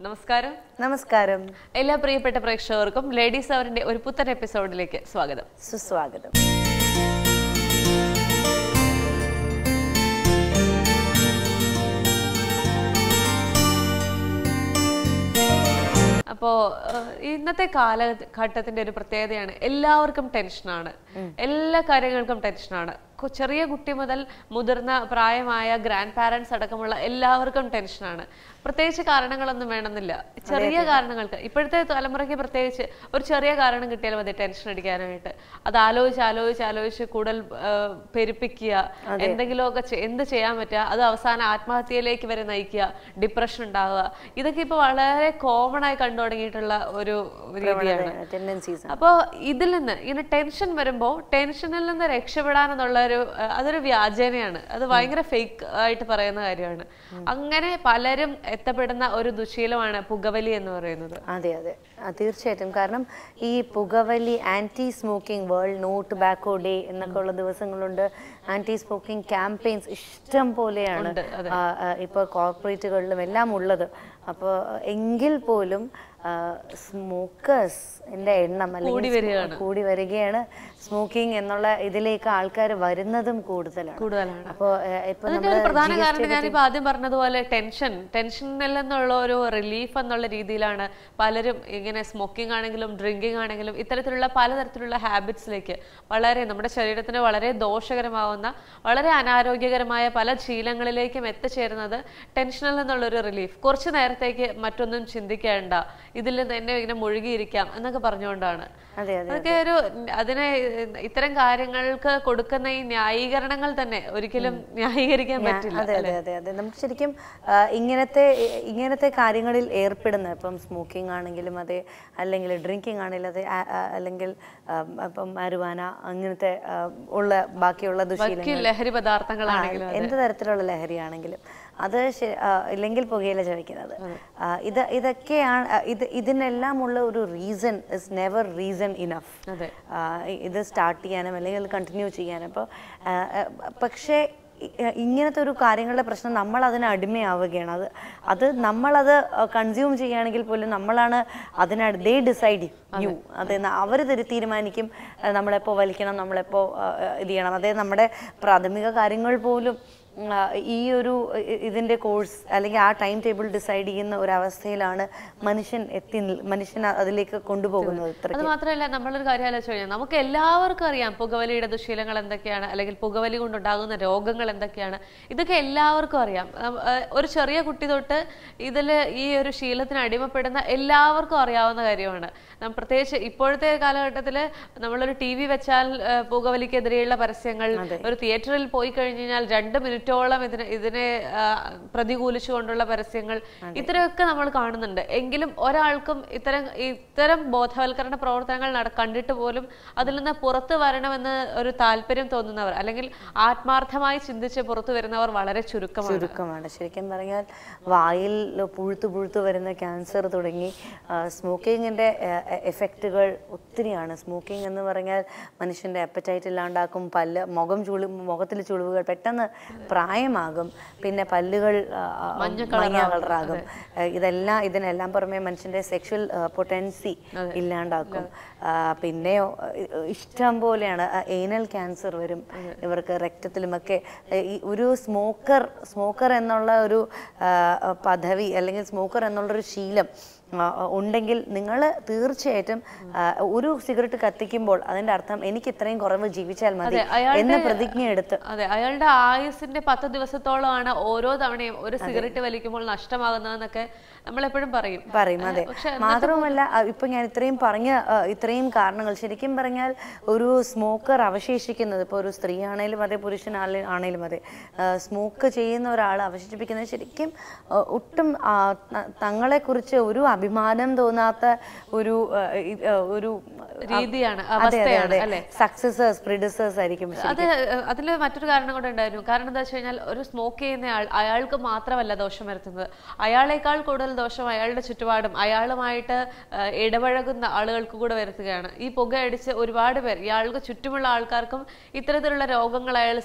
നമസ്കാരം. നമസ്കാരം. എല്ലാ പ്രിയപ്പെട്ട പ്രേക്ഷകർക്കും ലേഡീസ് അവറിന്റെ ഒരു പുത്തൻ എപ്പിസോഡിലേക്ക് സ്വാഗതം. സുസ്വാഗതം. അപ്പോ ഇന്നത്തെ കാലഘട്ടത്തിന്റെ ഒരു പ്രത്യേകതയാണ് എല്ലാവർക്കും ടെൻഷനാണ് എല്ലാ കാര്യങ്ങൾക്കും ടെൻഷനാണ് ചെറിയ കുട്ടി മുതൽ മുതിർന്ന പ്രായമായ ഗ്രാൻഡ് പാരന്റ്സ് അടക്കമുള്ള എല്ലാവർക്കും ടെൻഷനാണ് പ്രത്യേകിച്ച് കാരണങ്ങളൊന്നും വേണമെന്നില്ല. ചെറിയ കാരണങ്ങൾക്ക് ഇപ്പോഴത്തെ തലമുറയ്ക്ക് പ്രത്യേകിച്ച് ഒരു ചെറിയ കാരണം കിട്ടിയാൽ മതി ടെൻഷൻ അടിക്കാനായിട്ട്. അത് ആലോചിച്ച് ആലോചിച്ച് ആലോചിച്ച് കൂടുതൽ പെരുപ്പിക്കുക എന്തെങ്കിലുമൊക്കെ എന്ത് ചെയ്യാൻ പറ്റുക അത് അവസാനം ആത്മഹത്യയിലേക്ക് വരെ നയിക്കുക ഡിപ്രഷൻ ഉണ്ടാവുക. ഇതൊക്കെ ഇപ്പൊ വളരെ കോമൺ ആയി കണ്ടു തുടങ്ങിയിട്ടുള്ള ഒരു രീതിയാണ്. ടെൻഡൻസീസ് അപ്പോ ഇതിൽ നിന്ന് ഇങ്ങനെ ടെൻഷൻ വരുമ്പോ ടെൻഷനിൽ നിന്ന് രക്ഷപ്പെടാൻ എന്നുള്ള ഒരു അതൊരു വ്യാജേനയാണ്. അത് ഭയങ്കര ഫേക്ക് ആയിട്ട് പറയുന്ന കാര്യമാണ്. അങ്ങനെ പലരും എത്തപ്പെടുന്ന ഒരു ദുശീലമാണ് പുകവലി എന്ന് പറയുന്നത്. അതെ അതെ. തീർച്ചയായിട്ടും. കാരണം ഈ പുകവലി anti smoking world no tobacco day എന്നൊക്കെ ഉള്ള ദിവസങ്ങളുണ്ട്. ആന്റി സ്മോക്കിംഗ് ക്യാമ്പയിൻസ് ഇഷ്ടം പോലെയാണ്. ഇപ്പോൾ കോർപ്പറേറ്റുകളിലും എല്ലാം ഉള്ളത്. അപ്പോൾ എങ്കിൽ പോലും സ്മോക്കേഴ്സ് എന്റെ എണ്ണം അല്ലെങ്കിൽ കൂടി വരികയാണ്. സ്മോക്കിംഗ് എന്നുള്ള ഇതിലേക്ക് ആൾക്കാർ വരുന്നതും കൂടുതലാണ്. കൂടുതലാണ്. അപ്പോൾ ഇപ്പൊ പ്രധാന കാരണം ഞാനിപ്പോ ആദ്യം പറഞ്ഞതുപോലെ ടെൻഷൻ ടെൻഷനിൽ നിന്നുള്ള ഒരു റിലീഫ് എന്നുള്ള രീതിയിലാണ് പലരും ഇങ്ങനെ സ്മോക്കിംഗ് ആണെങ്കിലും ഡ്രിങ്കിങ് ആണെങ്കിലും ഇത്തരത്തിലുള്ള പലതരത്തിലുള്ള ഹാബിറ്റ്സിലേക്ക് വളരെ നമ്മുടെ ശരീരത്തിന് വളരെ ദോഷകരമാവുന്ന വളരെ അനാരോഗ്യകരമായ പല ശീലങ്ങളിലേക്കും എത്തിച്ചേരുന്നത് ടെൻഷനിൽ നിന്നുള്ള ഒരു റിലീഫ് കുറച്ച് നേരത്തേക്ക് മറ്റൊന്നും ചിന്തിക്കേണ്ട. ഇതിൽ തന്നെ ഇങ്ങനെ മുഴുകിയിരിക്കാം എന്നൊക്കെ പറഞ്ഞുകൊണ്ടാണ്. അതെ അതെ അതൊക്കെ ഒരു അതിനെ ഇത്തരം കാര്യങ്ങൾക്ക് കൊടുക്കുന്ന ഈ ന്യായീകരണങ്ങൾ തന്നെ ഒരിക്കലും ന്യായീകരിക്കാൻ പറ്റില്ല അതെ അതെ അതെ അതെ. നമുക്ക് ശരിക്കും ഇങ്ങനത്തെ ഇങ്ങനത്തെ കാര്യങ്ങളിൽ ഏർപ്പെടുന്ന ഇപ്പം സ്മോക്കിംഗ് ആണെങ്കിലും അതെ അല്ലെങ്കിൽ ഡ്രിങ്കിങ് ആണെങ്കിലും അതെ അല്ലെങ്കിൽ ഇപ്പം മരുവാന അങ്ങനത്തെ ഉള്ള ബാക്കിയുള്ള ദുശീലങ്ങൾ. ലഹരി പദാർത്ഥങ്ങളാണെങ്കിലും എന്ത് തരത്തിലുള്ള ലഹരിയാണെങ്കിലും. അത് ഇല്ലെങ്കിൽ പുകയില ചവയ്ക്കുന്നത് ഇത് ഇതൊക്കെയാണ് ഇത് ഇതിനെല്ലാം ഉള്ള ഒരു reason is never reason enough ഇത് സ്റ്റാർട്ട് ചെയ്യാനും അല്ലെങ്കിൽ കണ്ടിന്യൂ ചെയ്യാനും. അപ്പോൾ പക്ഷേ ഇങ്ങനത്തെ ഒരു കാര്യങ്ങളുടെ പ്രശ്നം നമ്മൾ അതിന് അടിമയാവുകയാണ്. അത് അത് നമ്മളത് കൺസ്യൂം ചെയ്യുകയാണെങ്കിൽ പോലും നമ്മളാണ് അതിന് ദേ ഡിസൈഡ് യു അത്. അവർ തീരുമാനിക്കും നമ്മളെപ്പോൾ വലിക്കണം നമ്മളെപ്പോൾ ഇത് ചെയ്യണം. അതായത് നമ്മുടെ പ്രാഥമിക കാര്യങ്ങൾ പോലും ഈ ഒരു ഇതിന്റെ ഇതിന്റെ കോഴ്സ് അല്ലെങ്കിൽ ആ ടൈം ടേബിൾ ഡിസൈഡ് ചെയ്യുന്ന ഒരു അവസ്ഥയിലാണ് മനുഷ്യൻ എത്തി മനുഷ്യൻ അതിലേക്ക് കൊണ്ടുപോകുന്നത് അത് മാത്രമല്ല നമ്മളൊരു കാര്യം ആലോചിച്ച് കഴിഞ്ഞാൽ നമുക്ക് എല്ലാവർക്കും അറിയാം പുകവലിയുടെ ദുശീലങ്ങൾ എന്തൊക്കെയാണ് അല്ലെങ്കിൽ പുകവലി കൊണ്ടുണ്ടാകുന്ന രോഗങ്ങൾ എന്തൊക്കെയാണ്. ഇതൊക്കെ എല്ലാവർക്കും അറിയാം. ഒരു ചെറിയ കുട്ടി തൊട്ട് ഇതിൽ ഈ ഒരു ശീലത്തിന് അടിമപ്പെടുന്ന എല്ലാവർക്കും അറിയാവുന്ന കാര്യമാണ്. പ്രത്യേകിച്ച് ഇപ്പോഴത്തെ കാലഘട്ടത്തിൽ നമ്മളൊരു ടി വി വെച്ചാൽ പുകവലിക്കെതിരെയുള്ള പരസ്യങ്ങൾ ഒരു തിയേറ്ററിൽ പോയി കഴിഞ്ഞു കഴിഞ്ഞാൽ രണ്ട് മിനിറ്റോളം ഇതിനെ ഇതിനെ പ്രതികൂലിച്ചു പ്രതികൂലിച്ചുകൊണ്ടുള്ള പരസ്യങ്ങൾ ഇത്രയൊക്കെ നമ്മൾ കാണുന്നുണ്ട്. എങ്കിലും ഒരാൾക്കും ഇത്തരം ഇത്തരം ബോധവൽക്കരണ പ്രവർത്തനങ്ങൾ കണ്ടിട്ട് പോലും അതിൽ നിന്ന് പുറത്തു വരണമെന്ന് ഒരു താല്പര്യം തോന്നുന്നവർ അല്ലെങ്കിൽ ആത്മാർത്ഥമായി ചിന്തിച്ച് പുറത്തു വരുന്നവർ വളരെ ചുരുക്കമാണ്. ചുരുക്കമാണ്. ശരിക്കും പറഞ്ഞാൽ വായിൽ പുഴുത്തു പുഴുത്തു വരുന്ന ക്യാൻസർ തുടങ്ങി സ്മോക്കിങ്ങിന്റെ എഫക്റ്റുകൾ ഒത്തിരിയാണ്. സ്മോക്കിംഗ് എന്ന് പറഞ്ഞാൽ മനുഷ്യന്റെ അപ്പറ്റൈറ്റ് ഇല്ലാണ്ടാക്കും പല്ല് മുഖം ചുളി മുഖത്തിൽ ചുളിവുകൾ പെട്ടെന്ന് പ്രായമാകും. പിന്നെ പല്ലുകൾ മഞ്ഞ കളറാകും. ഇതെല്ലാം ഇതിനെല്ലാം പുറമെ മനുഷ്യന്റെ സെക്ഷൽ പൊട്ടൻസി ഇല്ലാണ്ടാക്കും. പിന്നെ പിന്നെയോ ഇഷ്ടം പോലെയാണ് ഏനൽ ക്യാൻസർ വരും. ഇവർക്ക് രക്തത്തിലും ഒക്കെ ഒരു സ്മോക്കർ സ്മോക്കർ എന്നുള്ള ഒരു പദവി അല്ലെങ്കിൽ സ്മോക്കർ എന്നുള്ളൊരു ശീലം ഉണ്ടെങ്കിൽ നിങ്ങൾ തീർച്ചയായിട്ടും ഒരു സിഗരറ്റ് കത്തിക്കുമ്പോൾ അതിന്റെ അർത്ഥം എനിക്ക് ഇത്രയും കുറവ് ജീവിച്ചാൽ മതി എന്ന പ്രതിജ്ഞ എടുത്ത്. അതെ അയാളുടെ ആയുസിന്റെ പത്ത് ദിവസത്തോളമാണ് ഓരോ തവണയും ഒരു സിഗരറ്റ് വലിക്കുമ്പോൾ നഷ്ടമാകുന്നതെന്നൊക്കെ നമ്മൾ എപ്പോഴും പറയും. പറയും അതെ. മാത്രവുമല്ല ഇപ്പൊ ഞാൻ ഇത്രയും പറഞ്ഞ ഇത്രയും കാരണങ്ങൾ ശരിക്കും പറഞ്ഞാൽ ഒരു സ്മോക്കർ അവശേഷിക്കുന്നത് ഇപ്പോൾ ഒരു സ്ത്രീ ആണേലും അതെ ആണേലും അതെ സ്മോക്ക് ചെയ്യുന്ന ഒരാൾ അവശേഷിപ്പിക്കുന്നത് ശരിക്കും ഒട്ടും തങ്ങളെ കുറിച്ച് ഒരു അഭിമാനം തോന്നാത്ത ഒരു ഒരു രീതിയാണ് അതെ അതെ സക്സസേഴ്സ് പ്രിഡിസേഴ്സ് ആയിരിക്കും അത് അതിൽ മറ്റൊരു കാരണം കൂടെ ഉണ്ടായിരുന്നു. കാരണം എന്താ വെച്ച് കഴിഞ്ഞാൽ ഒരു സ്മോക്ക് ചെയ്യുന്ന ആൾ അയാൾക്ക് മാത്രമല്ല ദോഷം വരുത്തുന്നത്. അയാളേക്കാൾ കൂടുതൽ ദോഷം അയാളുടെ ചുറ്റുപാടും. അയാളുമായിട്ട് ഇടപഴകുന്ന ആളുകൾക്ക് കൂടെ വരുത്തുകയാണ്. ഈ പുകയടിച്ച് ഒരുപാട് പേർ ഇയാൾക്ക് ചുറ്റുമുള്ള ആൾക്കാർക്കും ഇത്തരത്തിലുള്ള രോഗങ്ങൾ അയാൾ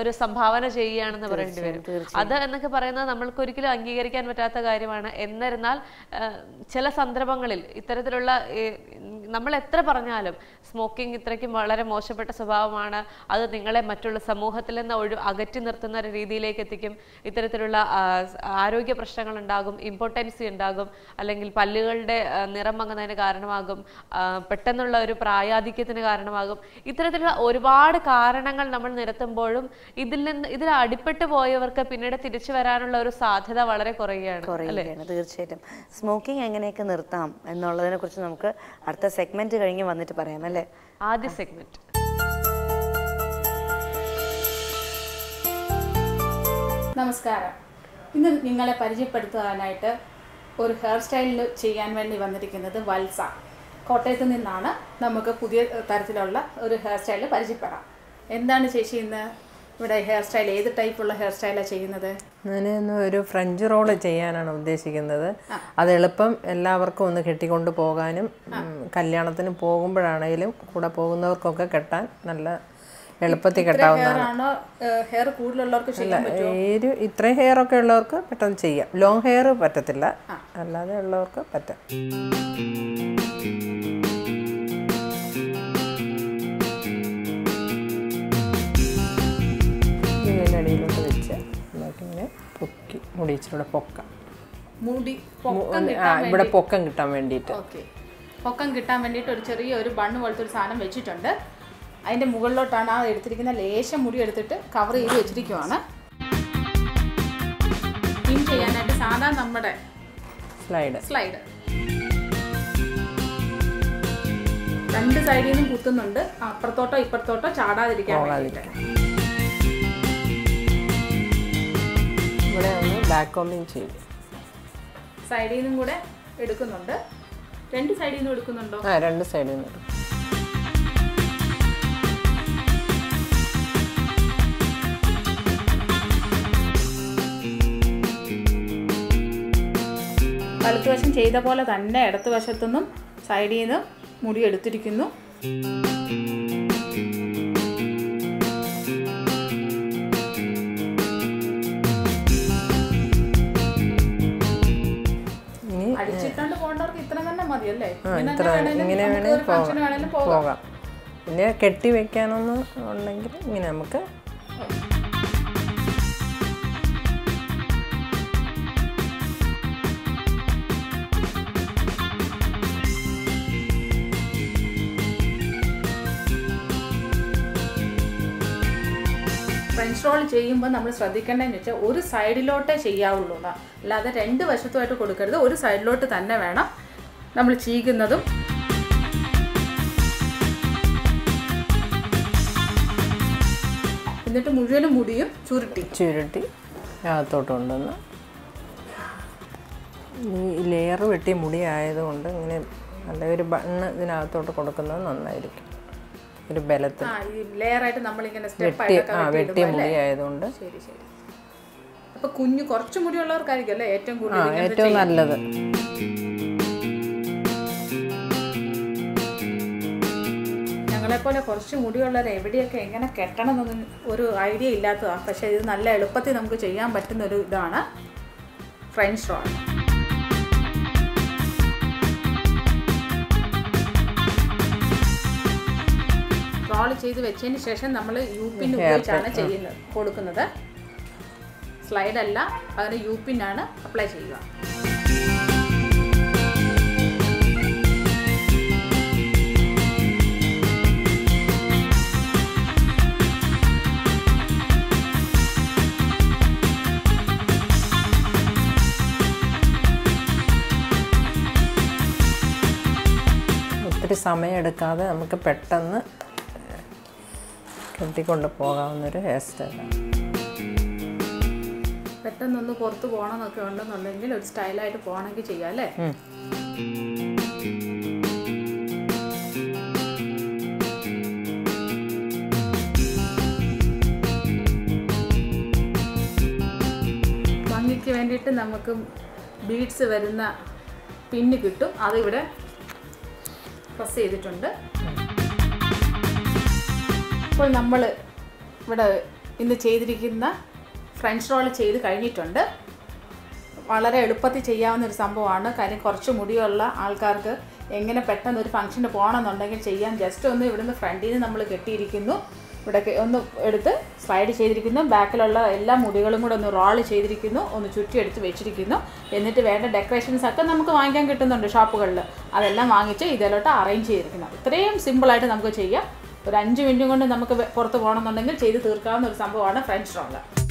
ഒരു സംഭാവന ചെയ്യുകയാണെന്ന് പറയേണ്ടി വരും. അത് എന്നൊക്കെ പറയുന്നത് നമ്മൾക്ക് ഒരിക്കലും അംഗീകരിക്കാൻ പറ്റാത്ത കാര്യമാണ്. എന്നിരുന്നാൽ ചില സന്ദർഭങ്ങളിൽ ഇത്തരത്തിലുള്ള നമ്മൾ എത്ര പറഞ്ഞാലും സ്മോക്കിംഗ് ഇത്രയ്ക്കും വളരെ മോശപ്പെട്ട സ്വഭാവമാണ്. അത് നിങ്ങളെ മറ്റുള്ള സമൂഹത്തിൽ നിന്ന് ഒഴി അകറ്റി നിർത്തുന്ന ഒരു രീതിയിലേക്ക് എത്തിക്കും. ഇത്തരത്തിലുള്ള ആരോഗ്യ പ്രശ്നങ്ങൾ ഉണ്ടാകും. ഇമ്പോർട്ടൻസി ഉണ്ടാകും അല്ലെങ്കിൽ പല്ലുകളുടെ നിറം മങ്ങുന്നതിന് കാരണമാകും പെട്ടെന്നുള്ള ഒരു പ്രായാധിക്യത്തിന് കാരണമാകും. ഇത്തരത്തിലുള്ള ഒരുപാട് കാരണങ്ങൾ നമ്മൾ നിരത്തുമ്പോഴും ഇതിൽ നിന്ന് ഇതിൽ അടിപ്പെട്ടു പോയവർക്ക് പിന്നീട് തിരിച്ചു വരാനുള്ള ഒരു സാധ്യത വളരെ കുറയുകയാണ് കുറയുകയാണ് തീർച്ചയായിട്ടും. സ്മോക്കിംഗ് എങ്ങനെയൊക്കെ നിർത്താം എന്നുള്ളതിനെ കുറിച്ച് നമുക്ക് അടുത്ത സെഗ്മെന്റ് കഴിഞ്ഞ് വന്നിട്ട് പറയാം അല്ലേ? ആദ്യ സെഗ്മെന്റ്. നമസ്കാരം. ഇന്ന് നിങ്ങളെ പരിചയപ്പെടുത്താനായിട്ട് ഒരു ഹെയർ സ്റ്റൈലിൽ ചെയ്യാൻ വേണ്ടി വന്നിരിക്കുന്നത് വത്സ. കോട്ടയത്ത് നിന്നാണ് നമുക്ക് പുതിയ തരത്തിലുള്ള ഒരു ഹെയർ സ്റ്റൈൽ പരിചയപ്പെടാം. എന്താണ് ചേച്ചി ഇന്ന് ഇവിടെ ഹെയർ സ്റ്റൈൽ ഏത് ടൈപ്പുള്ള ഹെയർ സ്റ്റൈലാണ് ചെയ്യുന്നത്? ഞാൻ ഇന്ന് ഒരു ഫ്രഞ്ച് റോൾ ചെയ്യാനാണ് ഉദ്ദേശിക്കുന്നത്. അത് എളുപ്പം എല്ലാവർക്കും ഒന്ന് കെട്ടിക്കൊണ്ട് പോകാനും കല്യാണത്തിന് പോകുമ്പോഴാണെങ്കിലും കൂടെ പോകുന്നവർക്കൊക്കെ കെട്ടാൻ നല്ല എളുപ്പത്തിൽ കെട്ടാവുന്നതാണ്. ഹെയർ കൂടുതലുള്ളവർക്ക് ഒരു ഇത്രയും ഹെയർ ഒക്കെ ഉള്ളവർക്ക് പെട്ടെന്ന് ചെയ്യാം. ലോങ് ഹെയർ പറ്റത്തില്ല. അല്ലാതെ ഉള്ളവർക്ക് പറ്റാം. അടിയിലോട്ട് വെച്ച് നമുക്കിങ്ങനെ പൊക്കി മുടി ഇച്ചിരി പൊക്കാം. മുടി ഇവിടെ പൊക്കം കിട്ടാൻ വേണ്ടിയിട്ട്. പൊക്കം കിട്ടാൻ വേണ്ടിയിട്ട് ഒരു ചെറിയ ഒരു ബണ്ണ് പോലത്തെ ഒരു സാധനം വെച്ചിട്ടുണ്ട്. അതിന്റെ മുകളിലോട്ടാണ് ആ എടുത്തിരിക്കുന്ന ലേശം മുടി എടുത്തിട്ട് കവർ ചെയ്ത് വെച്ചിരിക്കുവാണ്. പിൻ ചെയ്യാനായിട്ട് സാധാ നമ്മുടെ സ്ലൈഡ് സ്ലൈഡ് രണ്ട് സൈഡിൽ നിന്നും കുത്തുന്നുണ്ട്. അപ്പുറത്തോട്ടോ ഇപ്പുറത്തോട്ടോ ചാടാതിരിക്കാൻ ഇവിടെ ചെയ്യും. സൈഡിൽ നിന്നും കൂടെ എടുക്കുന്നുണ്ട്. രണ്ട് സൈഡിൽ നിന്നും എടുക്കുന്നുണ്ടോ? ആ രണ്ട് സൈഡിൽ നിന്ന് വലത്തുവശം ചെയ്ത പോലെ തന്നെ ഇടത്ത് വശത്തുനിന്നും സൈഡിൽ നിന്ന് മുടി എടുത്തിരിക്കുന്നു. ഇനി അടിച്ചിട്ടോണ്ട് പോകേണ്ടവർക്ക് ഇത്ര തന്നെ മതിയല്ലേ ഇങ്ങനെ വേണേലും പോകാം പിന്നെ കെട്ടി വെക്കാനൊന്നും ഉണ്ടെങ്കിൽ ഇങ്ങനെ നമുക്ക് ഫ്രഞ്ച് റോൾ ചെയ്യുമ്പോൾ നമ്മൾ ശ്രദ്ധിക്കേണ്ടതെന്ന് വെച്ചാൽ ഒരു സൈഡിലോട്ടേ ചെയ്യാവുള്ളൂ. അല്ലാതെ രണ്ട് വശത്തുമായിട്ട് കൊടുക്കരുത്. ഒരു സൈഡിലോട്ട് തന്നെ വേണം നമ്മൾ ചീകുന്നതും. എന്നിട്ട് മുഴുവനും മുടിയും ചുരുട്ടി. ചുരുട്ടി അകത്തോട്ട് കൊണ്ടുവന്ന് ഈ ലെയർ വെട്ടി മുടി ആയതുകൊണ്ട് ഇങ്ങനെ നല്ലൊരു ബണ്ണ് ഇതിനകത്തോട്ട് കൊടുക്കുന്നത് നന്നായിരിക്കും. ഒരു ബലത്തിൽ വെട്ടി ആ വെട്ടി മുടി ആയതുകൊണ്ട് കുഞ്ഞു കുറച്ച് മുടിയുള്ളവർക്കായിരിക്കും അല്ലേ ഏറ്റവും കൂടുതൽ ഏറ്റവും. നല്ലത്. ഞങ്ങളെപ്പോലെ കുറച്ച് മുടിയുള്ളവർ എവിടെയൊക്കെ എങ്ങനെ കെട്ടണം എന്നൊന്നും ഒരു ഐഡിയ ഇല്ലാത്തതാണ് പക്ഷേ ഇത് നല്ല എളുപ്പത്തിൽ നമുക്ക് ചെയ്യാൻ പറ്റുന്ന ഒരു ഇതാണ് ഫ്രഞ്ച് റോൾ. റോൾ ചെയ്ത് വെച്ചതിന് ശേഷം നമ്മൾ യു പിൻ ഉപയോഗിച്ചാണ് ചെയ്യുന്നത് കൊടുക്കുന്നത്. സ്ലൈഡ് അല്ല പകരം യു ആണ് അപ്ലൈ ചെയ്യുക. ഒത്തിരി സമയം എടുക്കാതെ നമുക്ക് പെട്ടെന്ന് നിർത്തിക്കൊണ്ട് പോകാവുന്നൊരു ഹെയർ സ്റ്റൈലാണ്. പെട്ടെന്നൊന്ന് പുറത്ത് പോകണമെന്നൊക്കെ ഉണ്ടെന്നുണ്ടെങ്കിൽ ഒരു സ്റ്റൈലായിട്ട് പോകണമെങ്കിൽ ചെയ്യാം അല്ലേ? ഭംഗിക്ക് വേണ്ടിയിട്ട് നമുക്ക് ബീഡ്സ് വരുന്ന പിന്ന് കിട്ടും. അതിവിടെ പ്രസ് ചെയ്തിട്ടുണ്ട്. ഇപ്പോൾ നമ്മൾ ഇവിടെ ഇന്ന് ചെയ്തിരിക്കുന്ന ഫ്രഞ്ച് റോൾ ചെയ്ത് കഴിഞ്ഞിട്ടുണ്ട്. വളരെ എളുപ്പത്തിൽ ചെയ്യാവുന്ന ഒരു സംഭവമാണ്. കാര്യം കുറച്ച് മുടിയുള്ള ആൾക്കാർക്ക് എങ്ങനെ പെട്ടെന്ന് ഒരു ഫംഗ്ഷന് പോകണമെന്നുണ്ടെങ്കിൽ ചെയ്യാൻ ജസ്റ്റ് ഒന്ന് ഇവിടുന്ന് ഫ്രണ്ടിൽ നിന്ന് നമ്മൾ കെട്ടിയിരിക്കുന്നു. ഇവിടെ ഒന്ന് എടുത്ത് സ്ലൈഡ് ചെയ്തിരിക്കുന്നു. ബാക്കിലുള്ള എല്ലാ മുടികളും കൂടെ ഒന്ന് റോൾ ചെയ്തിരിക്കുന്നു. ഒന്ന് ചുറ്റി എടുത്ത് വെച്ചിരിക്കുന്നു. എന്നിട്ട് വേണ്ട ഡെക്കറേഷൻസ് ഒക്കെ നമുക്ക് വാങ്ങിക്കാൻ കിട്ടുന്നുണ്ട് ഷോപ്പുകളിൽ അതെല്ലാം വാങ്ങിച്ച് ഇതിലോട്ട് അറേഞ്ച് ചെയ്തിരിക്കുന്നു. ഇത്രയും സിമ്പിളായിട്ട് നമുക്ക് ചെയ്യാം. ഒരു അഞ്ച് മിനിറ്റും കൊണ്ട് നമുക്ക് പുറത്ത് പോകണമെന്നുണ്ടെങ്കിൽ ചെയ്ത് തീർക്കാവുന്ന ഒരു സംഭവമാണ് ഫ്രഞ്ച് റോൾ